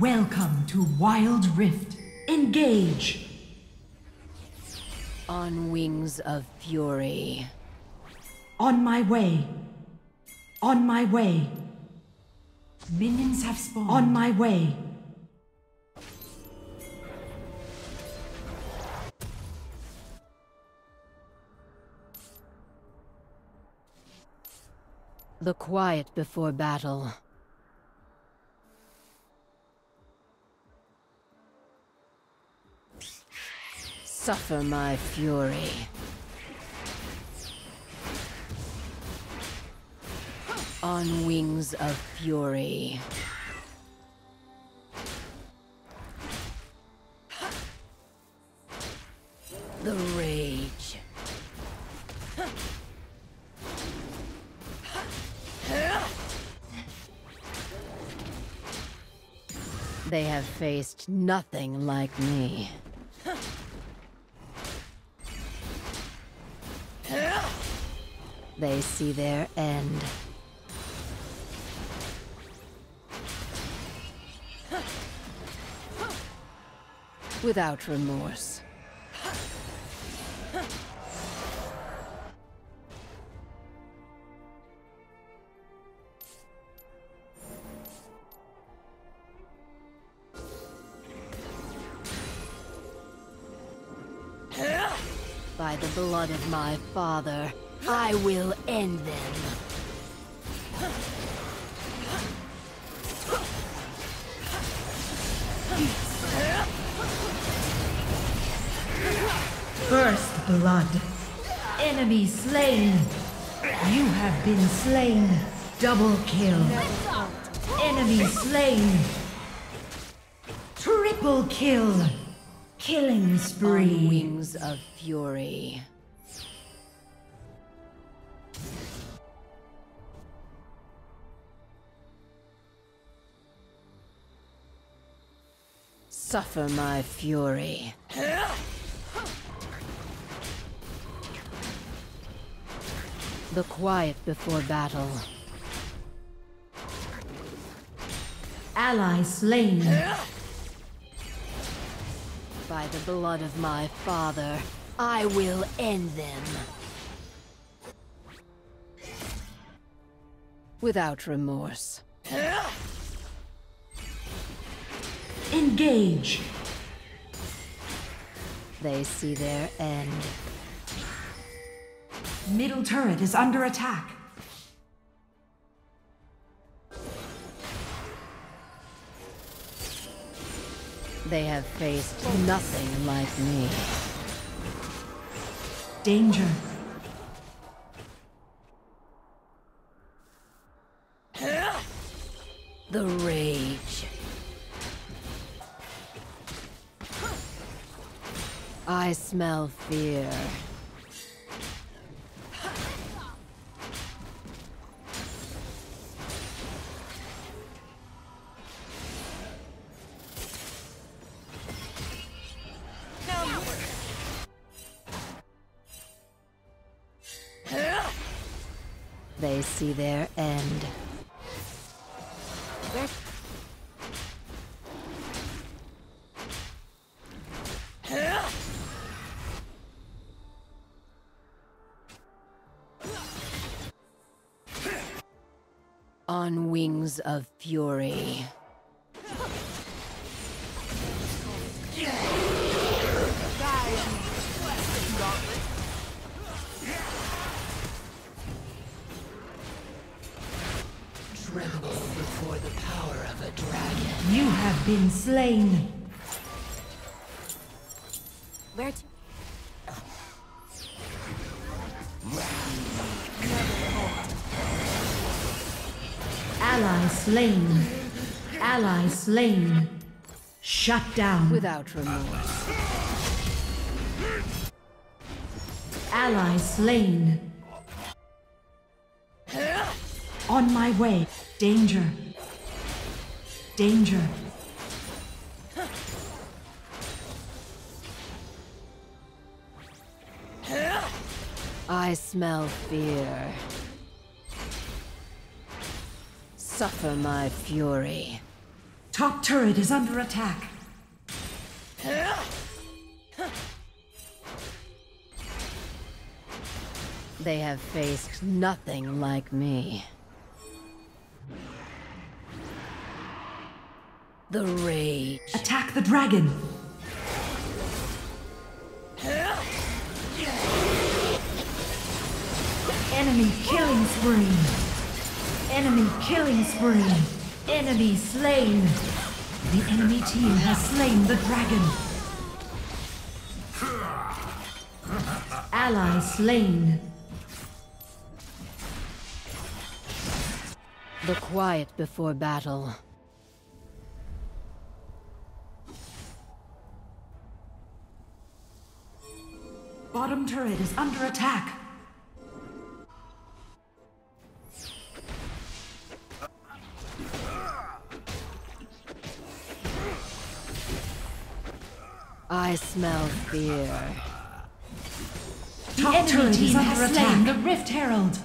Welcome to Wild Rift. Engage. On wings of fury. On my way. On my way. Minions have spawned. On my way. The quiet before battle. Suffer my fury. On wings of fury. The rage. They have faced nothing like me. They see their end. Without remorse. By the blood of my father, I will end them. First blood. Enemy slain. You have been slain. Double kill. Enemy slain. Triple kill. Killing spree. On wings of fury. Suffer my fury. The quiet before battle. Ally slain. By the blood of my father, I will end them. Without remorse. Engage. They see their end. Middle turret is under attack. They have faced nothing like me. Danger. Smell fear. They see their end. Wings of fury. Tremble before the power of a dragon. You have been slain. Ally slain. Shut down. Without remorse. Ally slain. On my way. Danger. Danger. I smell fear. Suffer my fury. Top turret is under attack. They have faced nothing like me. The rage. Attack the dragon. Enemy killing spree. Enemy killing spree. Enemy slain. The enemy team has slain the dragon. Ally slain. The quiet before battle. Bottom turret is under attack. I smell fear. The Top enemy team has attack. slain the Rift Herald.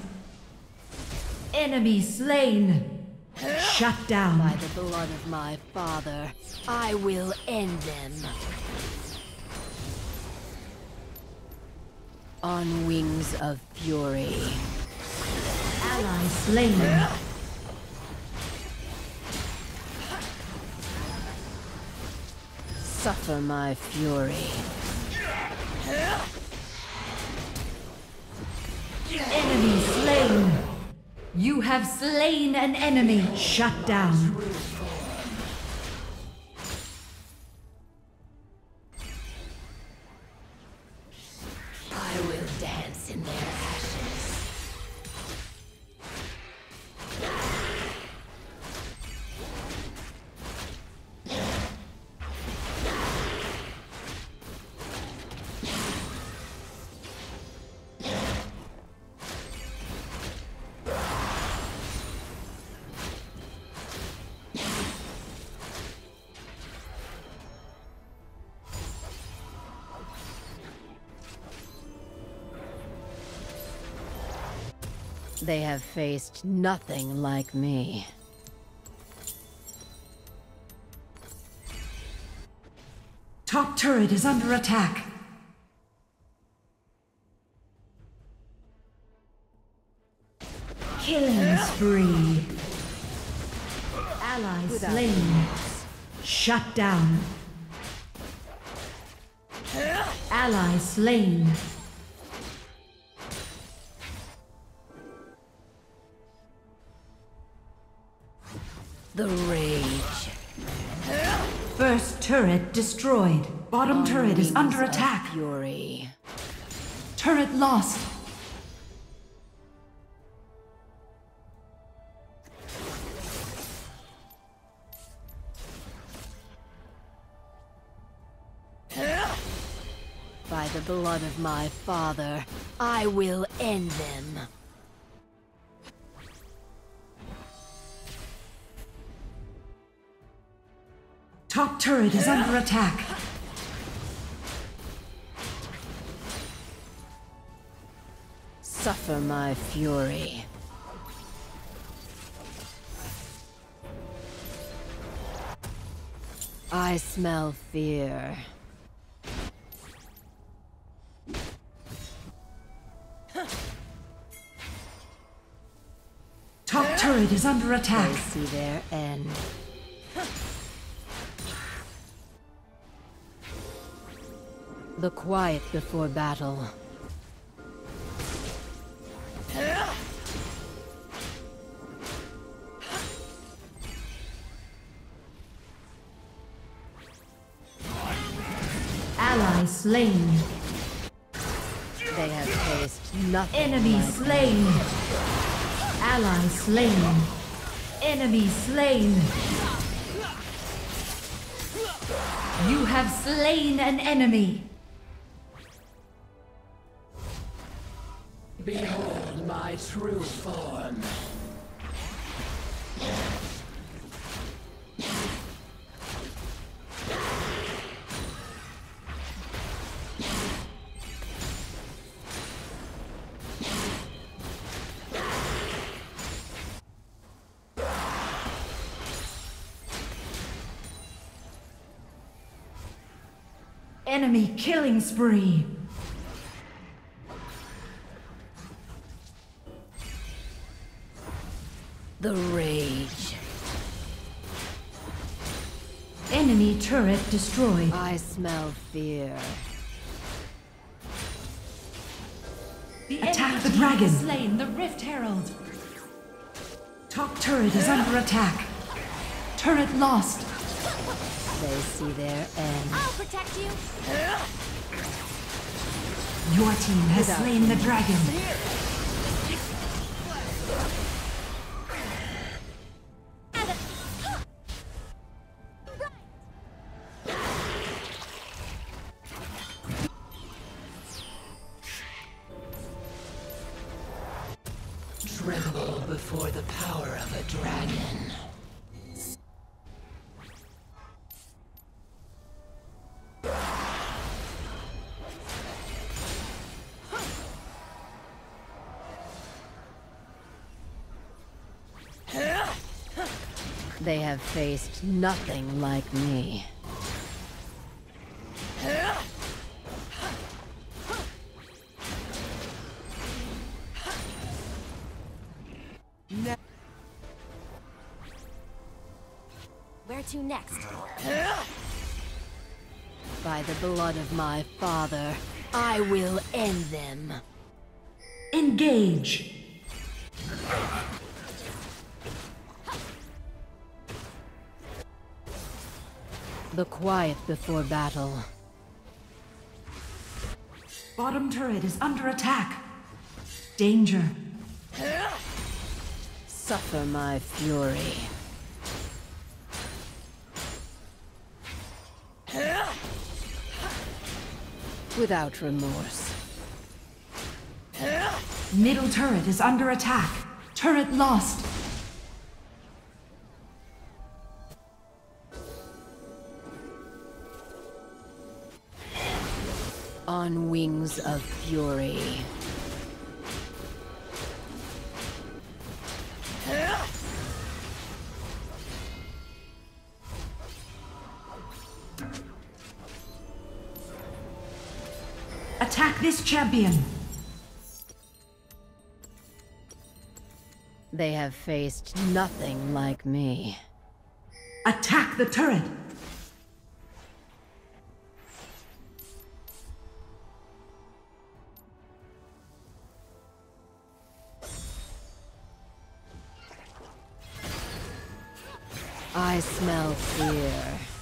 Enemy slain. Shut down. By the blood of my father, I will end them. On wings of fury. Ally slain. Suffer my fury. Enemy slain. You have slain an enemy. Shut down. They have faced nothing like me. Top turret is under attack. Killing spree. Ally slain. Shut down. Ally slain. The rage. First turret destroyed. Bottom turret is under attack. Fury. Turret lost. By the blood of my father, I will end them. Turret is under attack. Suffer my fury. I smell fear. Top turret is under attack. I see their end. The quiet before battle. Ally slain. They have faced nothing. Enemy like slain. Ally slain. Enemy slain. You have slain an enemy. Behold my true form. Enemy killing spree. The rage. Enemy turret destroyed. I smell fear. The Attack the dragon. Slain the Rift Herald. Top turret is under attack. Turret lost. They see their end. I'll protect you. Your team has slain the dragon. Before the power of a dragon. They have faced nothing like me. By the blood of my father, I will end them. Engage. The quiet before battle. Bottom turret is under attack. Danger. Suffer my fury. Without remorse. Middle turret is under attack. Turret lost. On wings of fury. Attack this champion. They have faced nothing like me. Attack the turret. I smell fear.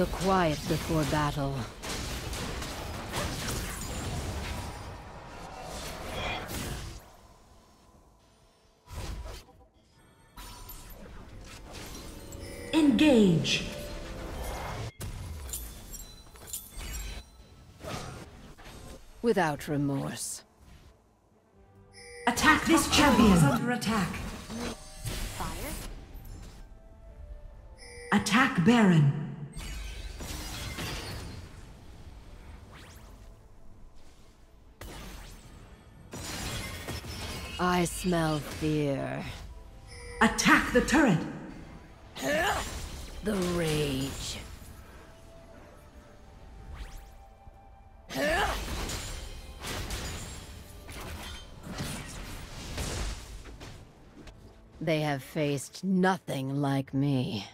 The quiet before battle. Engage. Without remorse. Attack this champion is under attack. Fire? Attack Baron. I smell fear. Attack the turret. The rage. They have faced nothing like me.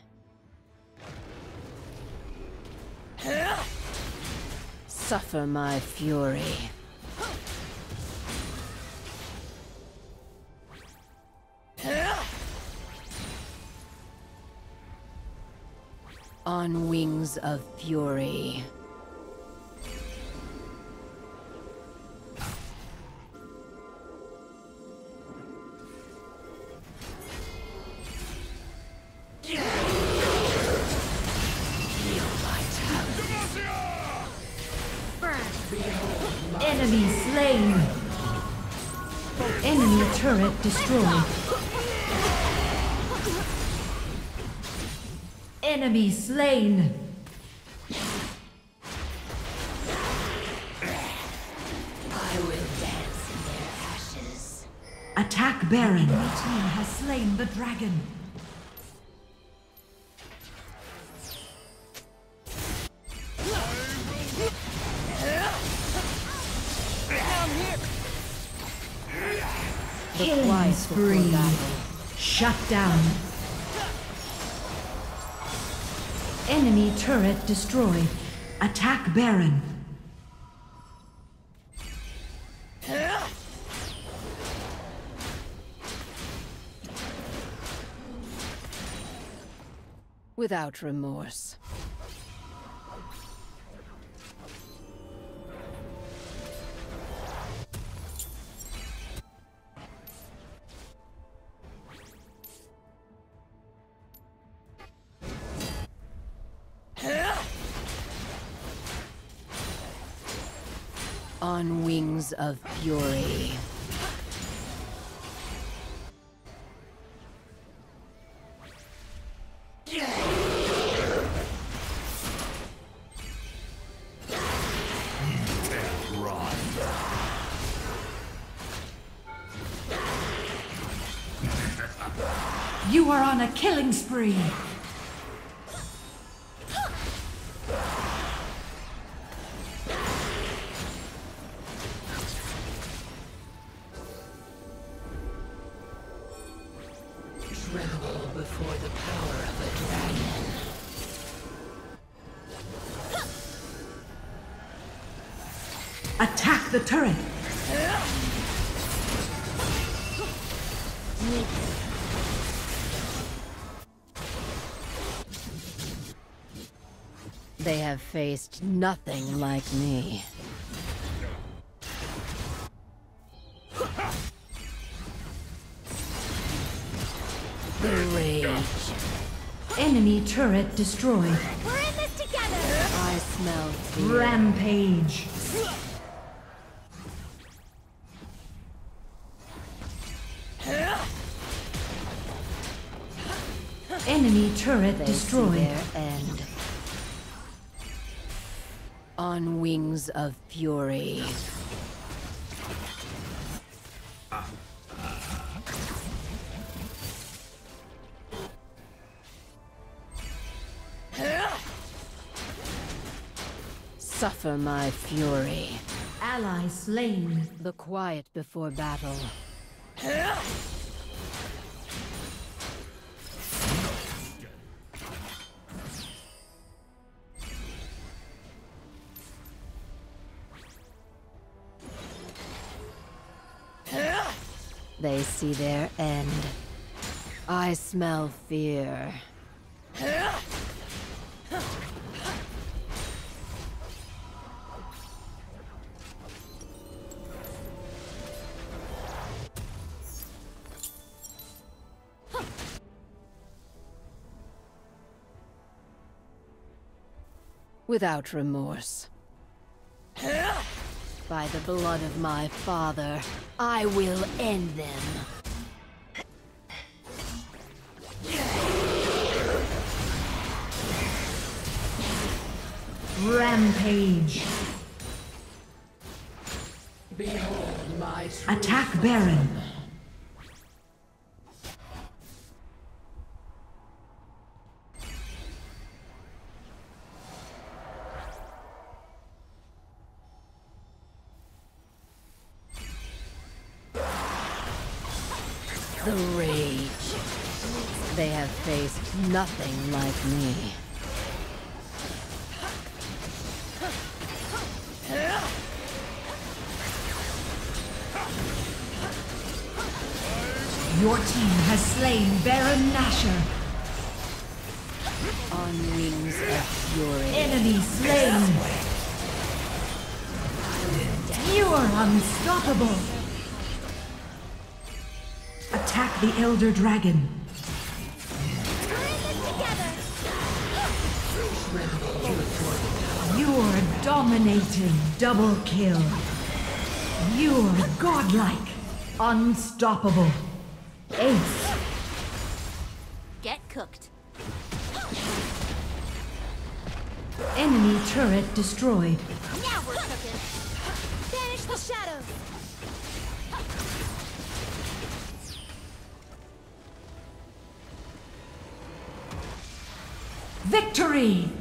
Suffer my fury. on wings of fury. Attack Baron. Enemy team has slain the dragon. The Killing spree. Shut down. Enemy turret destroyed. Attack Baron. Without remorse. On wings of fury. You are on a killing spree. Tremble before the power of a dragon. Attack the turret. Faced nothing like me. The rage. Enemy turret destroyed. We're in this together! I smell fear. Rampage. Enemy turret They destroyed. their end. On wings of fury. Suffer my fury. Ally slain. The quiet before battle. They see their end. I smell fear. Without remorse. By the blood of my father, I will end them. Rampage. Behold my Attack Baron. The rage. They have faced nothing like me. Your team has slain Baron Nashor. On wings of fury. Enemy slain. You are unstoppable. The Elder Dragon. You're dominating. Double kill. You're godlike. Unstoppable. Ace. Get cooked. Enemy turret destroyed. Victory!